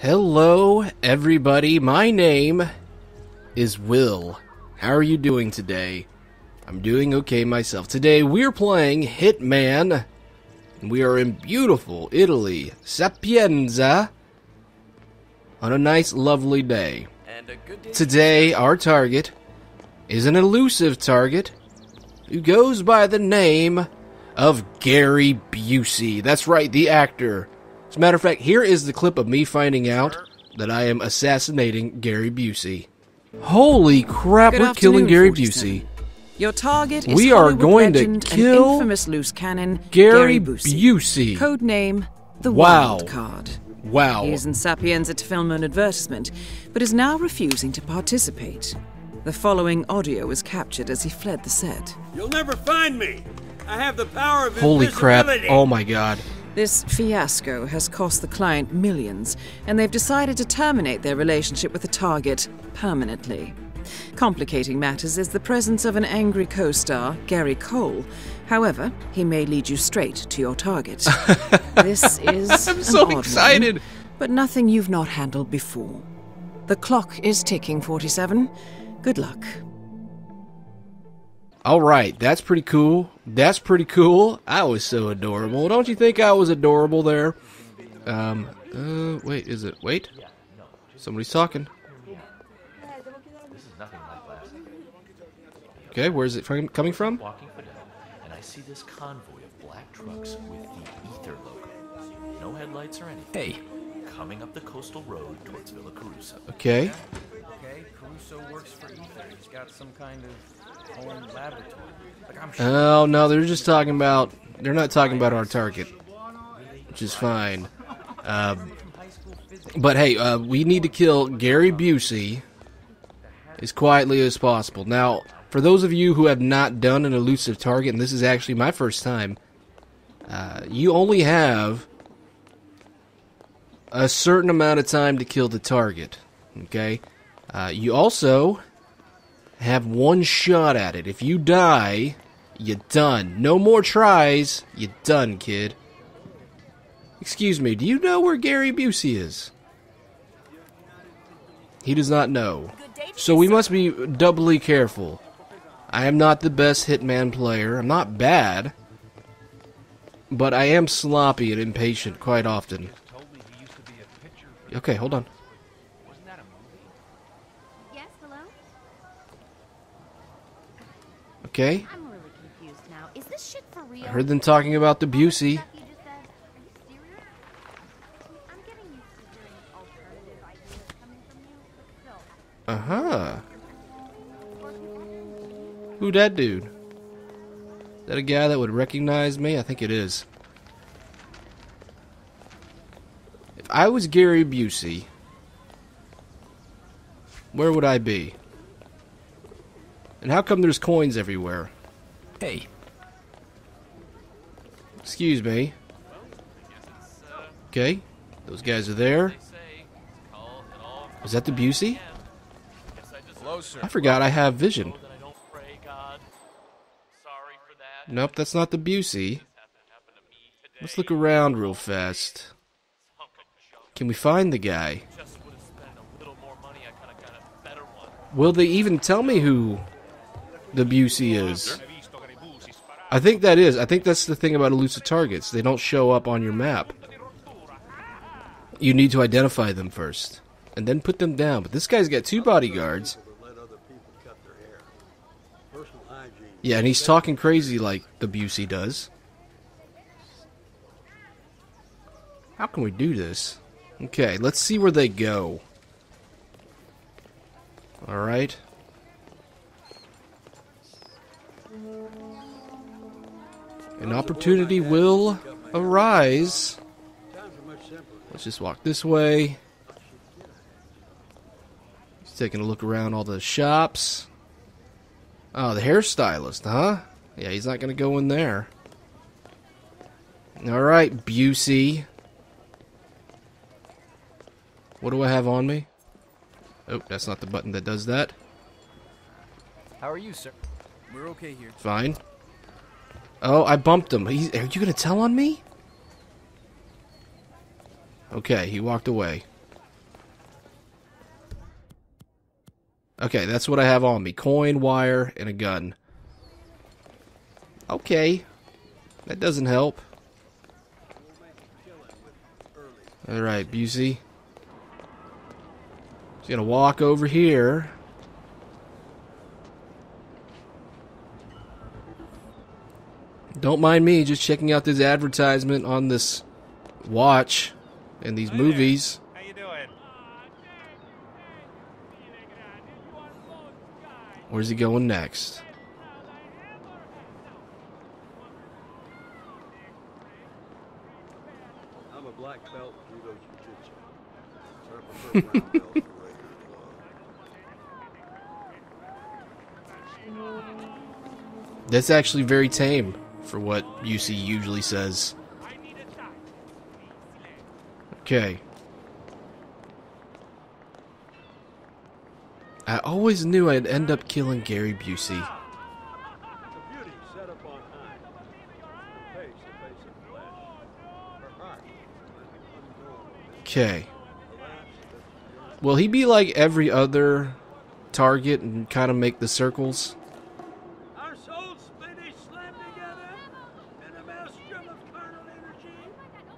Hello, everybody. My name is Will. How are you doing today? I'm doing okay myself. Today we're playing Hitman. And we are in beautiful Italy, Sapienza, on a nice, lovely day. Today, our target is an elusive target who goes by the name of Gary Busey. That's right, the actor. As a matter of fact, here is the clip of me finding out that I am assassinating Gary Busey. Holy crap, Good we're killing Gary 47. Busey. Your target is We are Hollywood going to kill and infamous loose cannon Gary Gary Busey. Busey. Code name the Wow. Wild Card. Wow. He is in Sapienza to film an advertisement, but is now refusing to participate. The following audio was captured as he fled the set. You'll never find me. I have the power of Holy crap. Oh my god. This fiasco has cost the client millions, and they've decided to terminate their relationship with the target permanently. Complicating matters is the presence of an angry co star, Gary Cole. However, he may lead you straight to your target. this is. I'm an so odd one, excited. but nothing you've not handled before. The clock is ticking, 47. Good luck. All right, that's pretty cool. That's pretty cool. I was so adorable. Don't you think I was adorable there? Um, uh, wait, is it? Wait. Somebody's talking. Okay, where's it from, coming from? walking and I see this convoy of black trucks with the Ether logo. No headlights or anything. Hey. Coming up the coastal road towards Villa Caruso. Okay. Caruso works for Ether. He's got some kind of own laboratory. Like sure Oh no, they're just talking about. They're not talking about our target, which is fine. Um, but hey, uh, we need to kill Gary Busey as quietly as possible. Now, for those of you who have not done an elusive target, and this is actually my first time, uh, you only have a certain amount of time to kill the target. Okay. Uh, you also have one shot at it. If you die, you're done. No more tries. You're done, kid. Excuse me, do you know where Gary Busey is? He does not know. So we must be doubly careful. I am not the best Hitman player. I'm not bad. But I am sloppy and impatient quite often. Okay, hold on. Yes, hello? Okay. I'm really confused now. Is this shit for real? I heard them talking about the Busey. Stuff you just said. Are you serious? I'm getting used to hearing alternative ideas coming from you, but still, Uh huh. Who that dude? Is that a guy that would recognize me? I think it is. If I was Gary Busey, where would I be? And how come there's coins everywhere? Hey, Excuse me. Okay, those guys are there. Is that the Busey? I forgot I have vision. That I don't pray, God. Sorry for that. Nope, that's not the Busey. Happened, happened to me today. Let's look around real fast. Can we find the guy? Just would have spent a little more money. I could have got a better one. Will they even tell me who the Busey is? I think that is. I think that's the thing about elusive targets. They don't show up on your map. You need to identify them first and then put them down. But this guy's got two bodyguards. Yeah, and he's talking crazy like the Busey does. How can we do this? Okay, let's see where they go. Alright. An opportunity will arise. Let's just walk this way. He's taking a look around all the shops. Oh, the hairstylist, huh? Yeah, he's not going to go in there. Alright, Busey. What do I have on me? Oh, that's not the button that does that. How are you, sir? We're okay here. Fine. Oh, I bumped him. He's, are you going to tell on me? Okay, he walked away. Okay, that's what I have on me. Coin, wire, and a gun. Okay. That doesn't help. Alright, Busey. He's gonna walk over here. Don't mind me, just checking out this advertisement on this watch and these movies. How you doing? Where's he going next? I'm a black belt judo jiu-jitsu. So I prefer brown belt to regular gloves. That's actually very tame for what UC usually says. Okay. I always knew I'd end up killing Gary Busey. Okay. Will he be like every other target and kind of make the circles? Our souls may they slam together in a maelstrom of carnal energy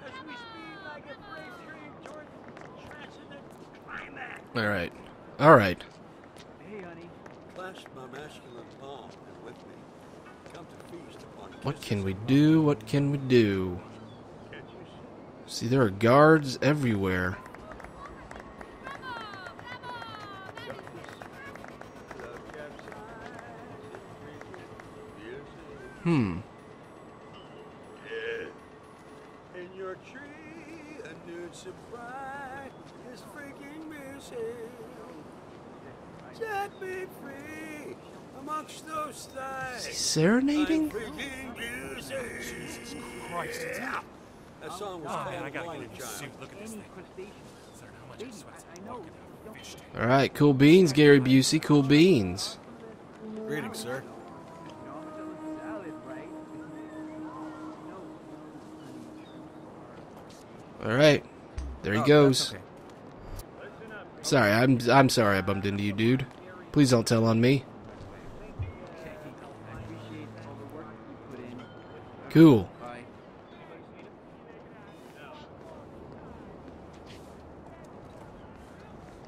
as we speed like a freight train toward transcendent climax. Alright. Alright. Clasp my masculine palm and with me come to feast upon What can we do? What can we do? love. Can't you see? See, there are guards everywhere. Without capsize, music. Hmm. In your tree, a nude surprise is freaking music. Set me free amongst those Is serenading? I'm freaking music. Jesus Christ, it's Yeah. That song was Oh called man, I gotta get a suit. Look at this thing. Considering how much I sweat walking out of a fish tank. Alright, cool beans, Gary Busey. Cool beans. Greetings, sir. Alright. There he Oh, goes. okay. Sorry, I'm I'm sorry I bumped into you, dude. Please don't tell on me. Cool.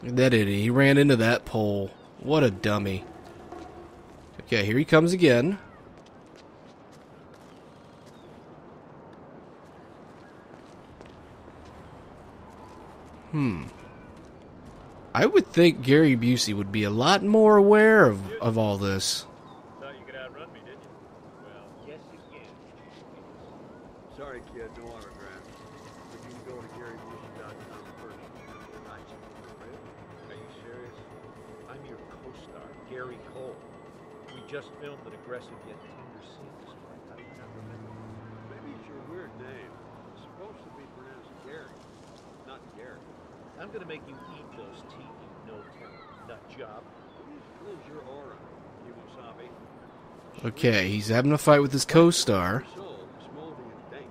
That idiot. He ran into that pole. What a dummy. Okay, here he comes again. Hmm. I would think Gary Busey would be a lot more aware of, of all this. Thought you could outrun me, didn't you? Well, yes, you can. Sorry, kid, no autograph. But you can go to GaryBusey.com first. Are you serious? I'm your co-star, Gary Cole. We just filmed an aggressive yet tender scene this morning. How do you not remember? Maybe it's your weird name. It's supposed to be pronounced Gary, not Gary. I'm gonna make you eat those teeth, you no-turn nut job. Please your aura, Kimosabe. Okay, he's having a fight with his co-star. Oh, Let's sit is moldy and dank.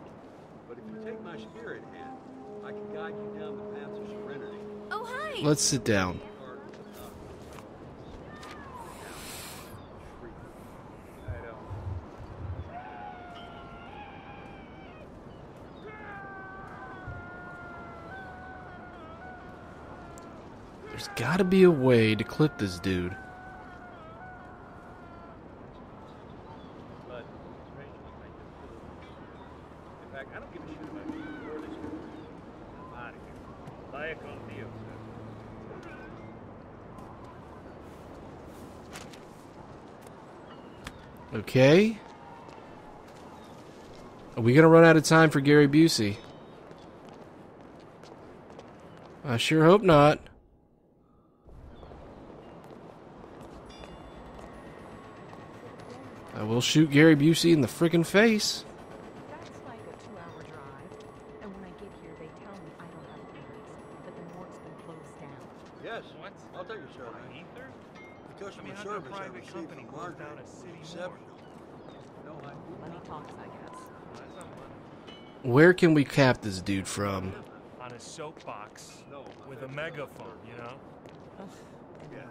But if you take my spirit hand, I can guide you down the path of serenity. Oh, hi! Let's sit down. Heart at the top. I don't. There's gotta be a way to clip this dude. But strangely, I can feel it. In fact, I don't give a shit about you or this girl. I'm out of here. Vaya con Dios. Okay. Are we gonna run out of time for Gary Busey? I sure hope not. I will shoot Gary Busey in the frickin' face. That's like a two-hour drive. And when I get here, they tell me I don't have clearance, that the morgue's been closed down. Yes. What? I'll take your service. Ether? The customer I mean, how a service I received company from Margaret down a city exceptional. No, I Money talks, I guess. That's not money. Where can we cap this dude from? On a soapbox No, with a megaphone, you know? Anyway,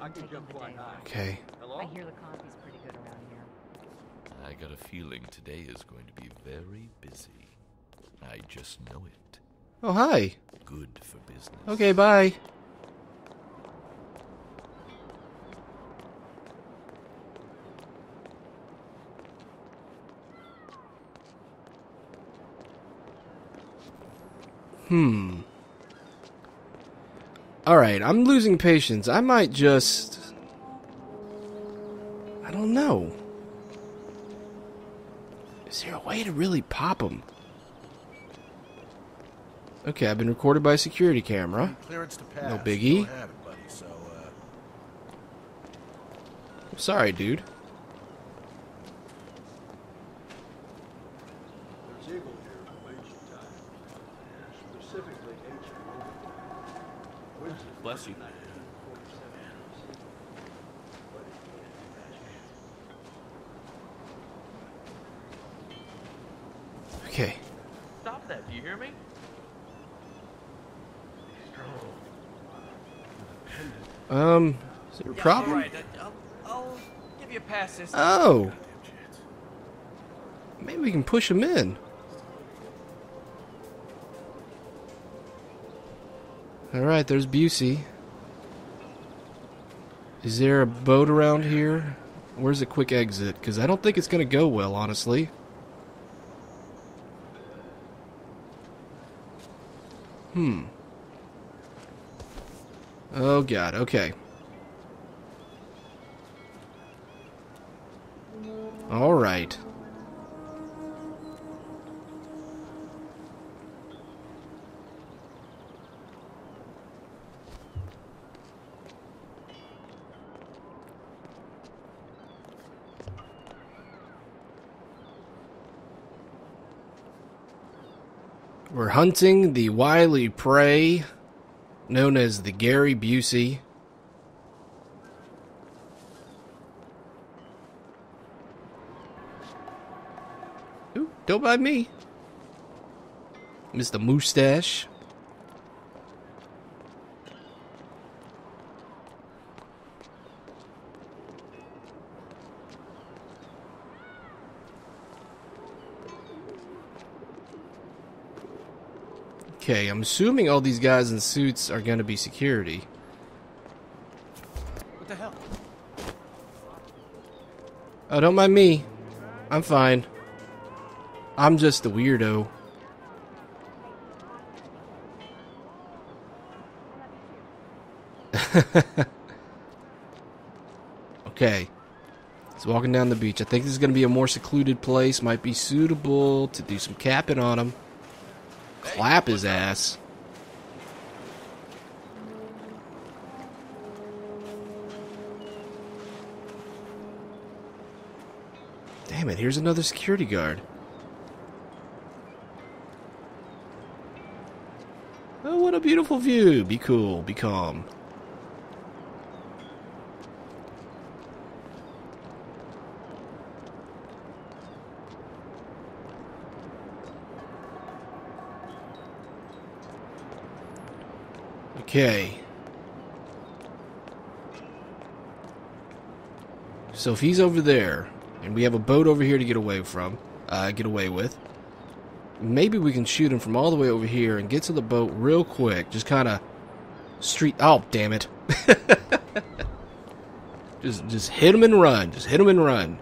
I I'm can jump quite high. Okay. Hello? I hear the coffee's pretty good around here. I got a feeling today is going to be very busy. I just know it. Oh, hi. Good for business. Okay, bye. Hmm. Alright, I'm losing patience. I might just. I don't know. Is there a way to really pop them? Okay, I've been recorded by a security camera. Clearance to pass. No biggie. Have it, buddy. So, uh, I'm sorry, dude. There's Eagle here from ancient times. Specifically ancient Rome. Windsor. Bless you. Okay. Stop that, do you hear me? Um, is there a problem? Alright, I'll, I'll give you a pass this time. Oh. Maybe we can push him in. Alright, there's Busey. Is there a boat around here? Where's a quick exit? Because I don't think it's going to go well, honestly. Hmm. Oh, God. Okay. All We're hunting the wily prey known as the Gary Busey. Ooh, don't mind me. Mr. Moustache. Okay, I'm assuming all these guys in suits are going to be security. What the hell? Oh, don't mind me. I'm fine. I'm just a weirdo. okay. He's walking down the beach. I think this is going to be a more secluded place. Might be suitable to do some capping on him. Clap his ass. Damn it, here's another security guard. Oh, what a beautiful view. Be cool, be calm. Okay. So if he's over there, and we have a boat over here to get away from, uh, get away with, maybe we can shoot him from all the way over here and get to the boat real quick. Just kind of street. Oh, damn it! just, just hit him and run. Just hit him and run.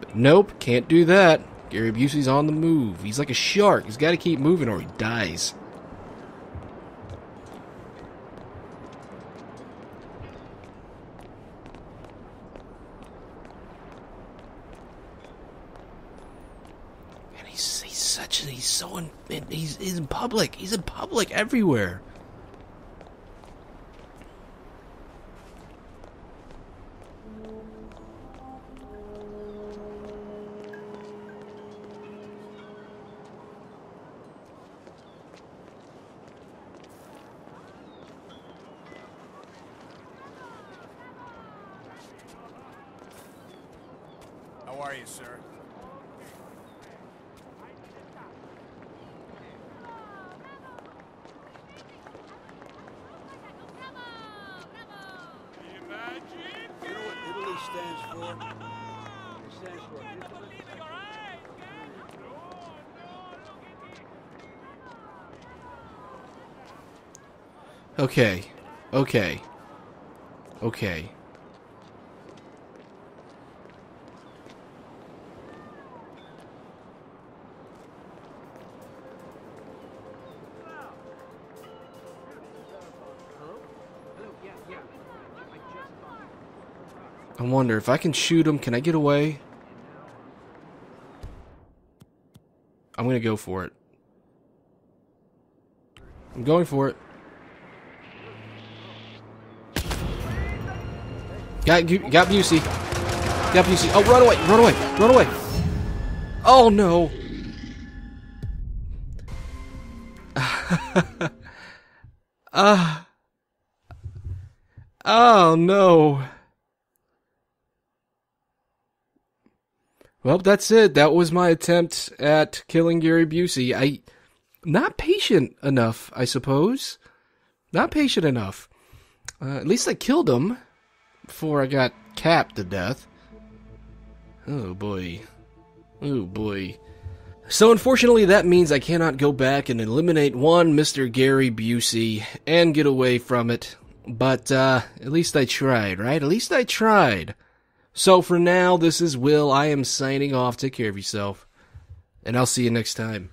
But nope, can't do that. Gary Busey's on the move. He's like a shark. He's got to keep moving or he dies. And he's he's such a, he's so in, he's, he's in public. He's in public everywhere. how are you, sir? You know what Italy stands for? It stands for Italy. Okay. Okay. Okay. I wonder if I can shoot him, can I get away? I'm gonna go for it. I'm going for it. Got got Busey. Got Busey. Oh, run away! Run away! Run away! Oh no! Ah. oh no! Well, that's it. That was my attempt at killing Gary Busey. I not patient enough, I suppose. Not patient enough. Uh, at least I killed him before I got capped to death. Oh boy. Oh boy. So unfortunately that means I cannot go back and eliminate one Mr. Gary Busey and get away from it. But uh at least I tried, right? At least I tried. So for now, this is Will. I am signing off. Take care of yourself. And I'll see you next time.